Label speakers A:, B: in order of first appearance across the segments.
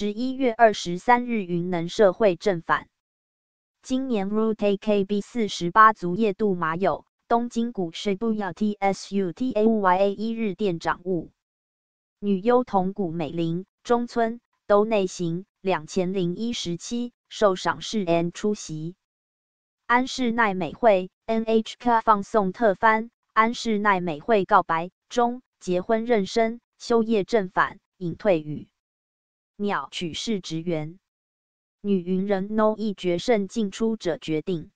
A: 十一月二十三日，云能社会正反。今年 Route AKB 四十八足夜度马有东京股市不要 TSUTAYA 一日店长物女优同谷美玲中村都内行两千零一十七受赏识 N 出席。安室奈美惠 NHK 放送特番安室奈美惠告白中结婚妊娠休业正反隐退与鸟取世职员。女云人 No 一决胜进出者决定。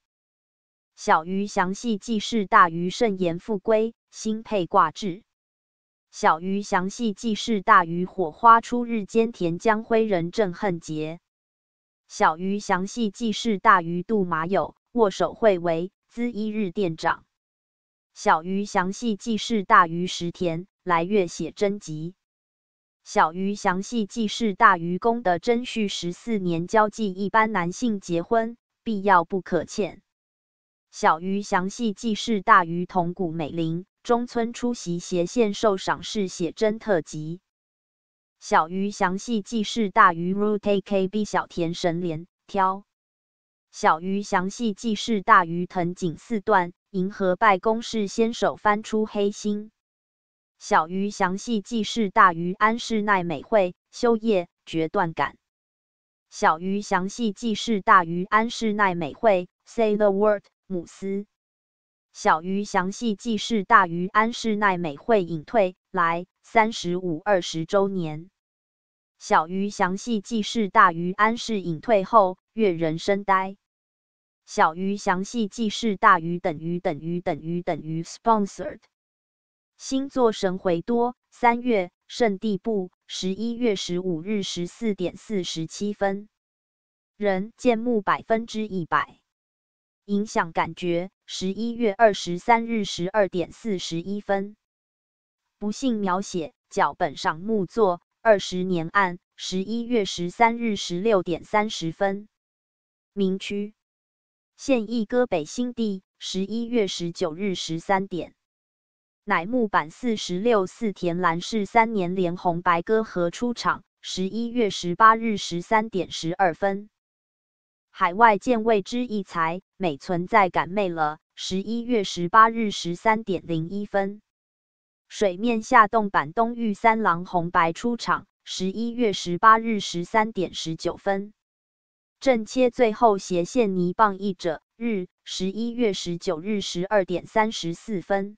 A: 小鱼详细记事大于盛言复归，新配挂制。小鱼详细记事大于火花出日间田江辉人正恨结。小鱼详细记事大于杜马友握手会为资一日店长。小鱼详细记事大于石田来月写真集。小于详细记事大于公的真序十四年交际一般男性结婚必要不可欠。小于详细记事大于同谷美玲中村出席斜线受赏式写真特辑。小于详细记事大于 rootakb 小田神莲挑。小于详细记事大于藤井四段银河拜公室先手翻出黑心。小于详细记事大于安室奈美惠休业决断感。小于详细记事大于安室奈美惠 say the word 姆斯。小于详细记事大于安室奈美惠隐退来三十五二十周年。小于详细记事大于安室隐退后月人生呆。小于详细记事大于等于等于等于等于 sponsored。星座神回多，三月圣地部，十一月十五日十四点四十七分。人见木百分之一百，影响感觉，十一月二十三日十二点四十一分。不幸描写脚本上木座二十年案，十一月十三日十六点三十分。明区现役歌北新地，十一月十九日十三点。乃木坂四十六四田兰氏三年连红白歌合出场，十一月十八日十三点十二分。海外见未知异才，美存在感昧了，十一月十八日十三点零一分。水面下动版东玉三郎红白出场，十一月十八日十三点十九分。正切最后斜线泥棒一者日，十一月十九日十二点三十四分。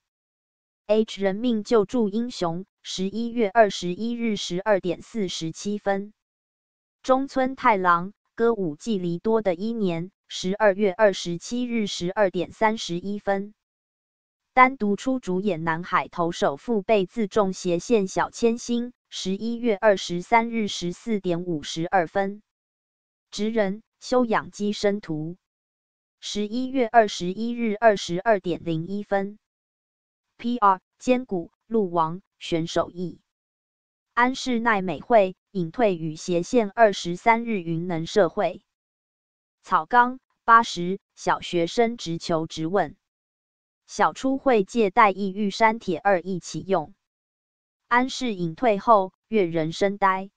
A: H 人命救助英雄，十一月二十一日十二点四十七分。中村太郎歌舞伎离多的一年，十二月二十七日十二点三十一分。单独出主演南海投手父辈自重斜线小千星，十一月二十三日十四点五十二分。职人修养基生图，十一月二十一日二十二点零一分。P.R. 坚固鹿王选手役，安室奈美惠隐退与斜线二十三日云能社会。草纲八十小学生直球直问。小初会借代役玉山铁二一起用。安室隐退后月人生呆